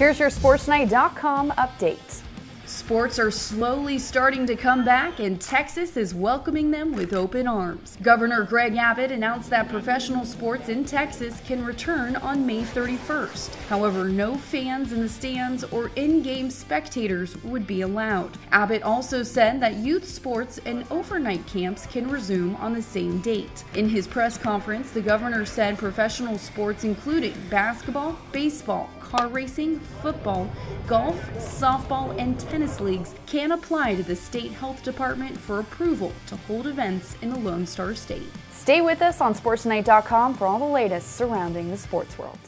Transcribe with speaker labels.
Speaker 1: Here's your Sports2Nite.com update.
Speaker 2: Sports are slowly starting to come back, and Texas is welcoming them with open arms. Governor Greg Abbott announced that professional sports in Texas can return on May 31st. However, no fans in the stands or in game spectators would be allowed. Abbott also said that youth sports and overnight camps can resume on the same date. In his press conference, the governor said professional sports, including basketball, baseball, car racing, football, golf, softball, and tennis leagues can apply to the state health department for approval to hold events in the Lone Star State.
Speaker 1: Stay with us on Sports2Nite.com for all the latest surrounding the sports world.